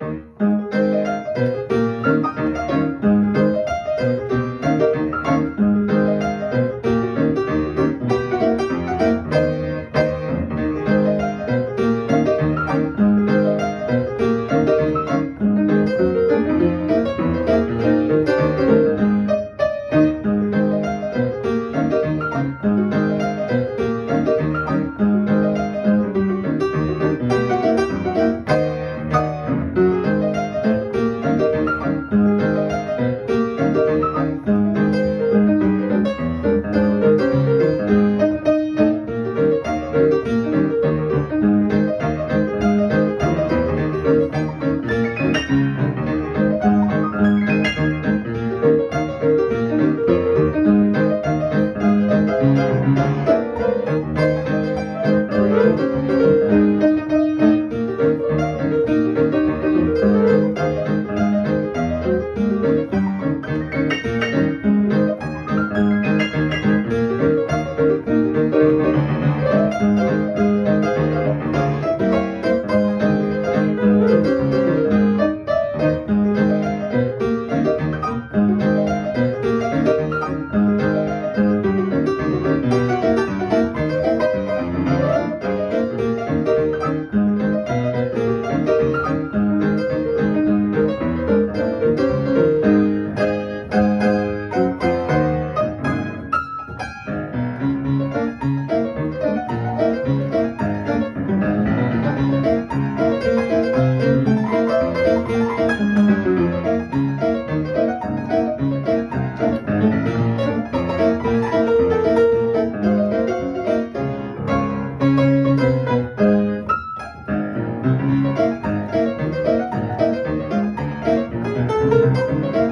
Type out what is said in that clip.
Música Música